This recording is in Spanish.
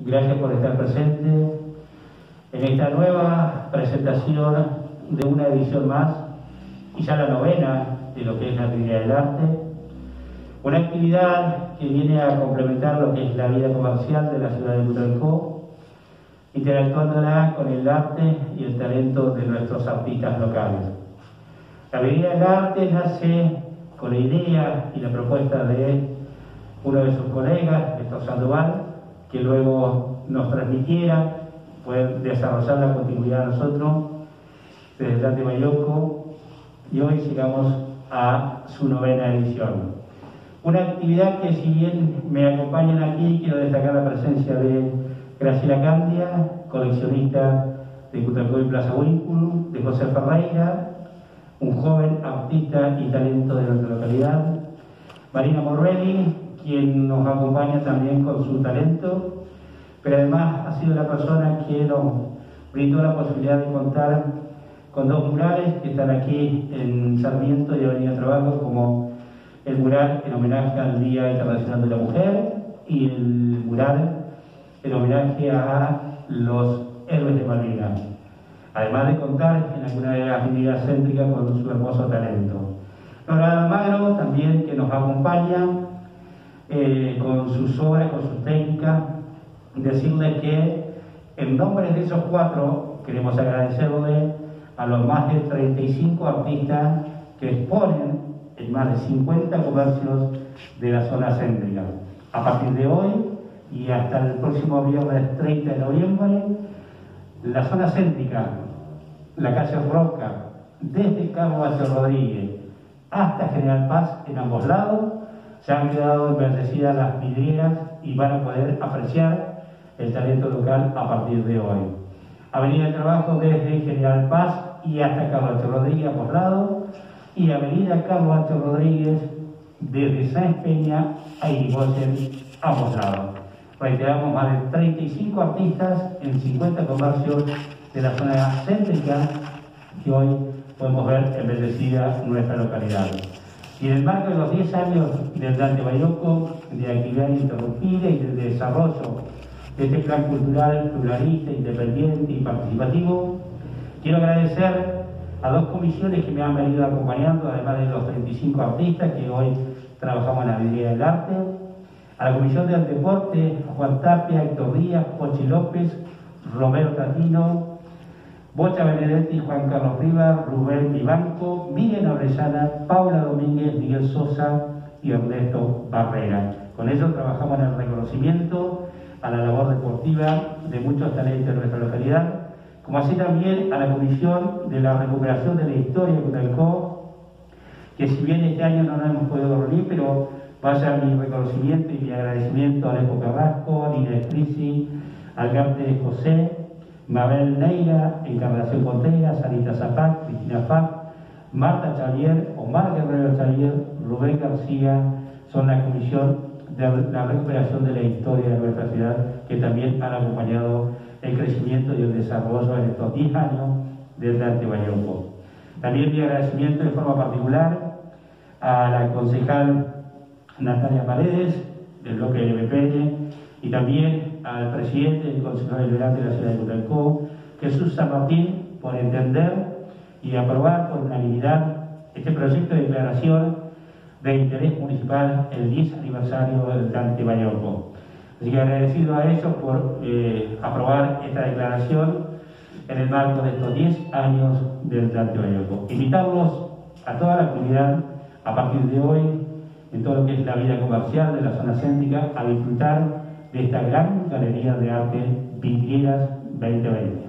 Gracias por estar presente en esta nueva presentación de una edición más, y ya la novena de lo que es la Actividad del Arte. Una actividad que viene a complementar lo que es la vida comercial de la ciudad de Butalcó, interactuándola con el arte y el talento de nuestros artistas locales. La Avenida del Arte nace con la idea y la propuesta de uno de sus colegas, Néstor Sandoval, que luego nos transmitiera, poder desarrollar la continuidad a nosotros desde de Mayoco y hoy llegamos a su novena edición. Una actividad que si bien me acompañan aquí, quiero destacar la presencia de Graciela Candia, coleccionista de Cutacoy Plaza Huíncul, de José Ferreira, un joven artista y talento de nuestra localidad, Marina Morelli, quien nos acompaña también con su talento, pero además ha sido la persona que nos brindó la posibilidad de contar con dos murales que están aquí en Sarmiento y Avenida Trabajo, como el mural en homenaje al Día Internacional de la Mujer y el mural en homenaje a los héroes de Malvinas. Además de contar en alguna de las medidas céntricas con su hermoso talento. Nora Almagro también que nos acompaña eh, con sus obras, con sus técnicas, decirle que en nombre de esos cuatro queremos agradecerle a los más de 35 artistas que exponen en más de 50 comercios de la zona céntrica. A partir de hoy y hasta el próximo viernes 30 de noviembre, la zona céntrica, la calle Roca, desde Carlos H. Rodríguez hasta General Paz, en ambos lados, se han quedado embellecidas las vidrieras y van a poder apreciar el talento local a partir de hoy. Avenida de Trabajo desde General Paz y hasta Carlos. Rodríguez por lado, y Avenida Carlos. Rodríguez desde Sáenz Peña a Irigoyen a ambos lados. Reiteramos más de 35 artistas en 50 comercios de la zona céntrica que hoy podemos ver embellecida nuestra localidad. Y en el marco de los 10 años del Dante Bayoco, de actividad interrumpida y del desarrollo de este plan cultural pluralista, independiente y participativo, quiero agradecer a dos comisiones que me han venido acompañando, además de los 35 artistas que hoy trabajamos en la Vidriera del Arte, a la Comisión del Deporte, Juan Tapia, Héctor Díaz, Pochi López, Romero Tatino, Bocha Benedetti, Juan Carlos Rivas, Rubén Vivanco, Miguel Orellana, Paula Domínguez, Miguel Sosa y Ernesto Barrera. Con ellos trabajamos en el reconocimiento a la labor deportiva de muchos talentos de nuestra localidad, como así también a la Comisión de la Recuperación de la Historia Cutalcó, que si bien este año no nos hemos podido reunir, pero vaya mi reconocimiento y mi agradecimiento a Alejo Carrasco, Nina Escrisi, Alcarte José, Mabel Neira, Encarnación Contreras, Anita Zapac, Cristina Fac, Marta Xavier, Omar Guerrero Xavier, Rubén García, son la comisión de la recuperación de la historia de nuestra ciudad que también han acompañado el crecimiento y el desarrollo en estos 10 años del Dante. También mi agradecimiento de forma particular a la concejal Natalia Paredes, del bloque de MPN, y también al presidente del Consejo Deliberante de la ciudad de Cutalcó, Jesús San Martín, por entender y aprobar por unanimidad este proyecto de declaración de interés municipal el 10 aniversario del Dante Bayoco. Así que agradecido a ellos por eh, aprobar esta declaración en el marco de estos 10 años del Dante Bayoco. Invitarlos a toda la comunidad a partir de hoy, en todo lo que es la vida comercial de la zona céntrica, a disfrutar de esta gran galería de arte Vidrieras 2020.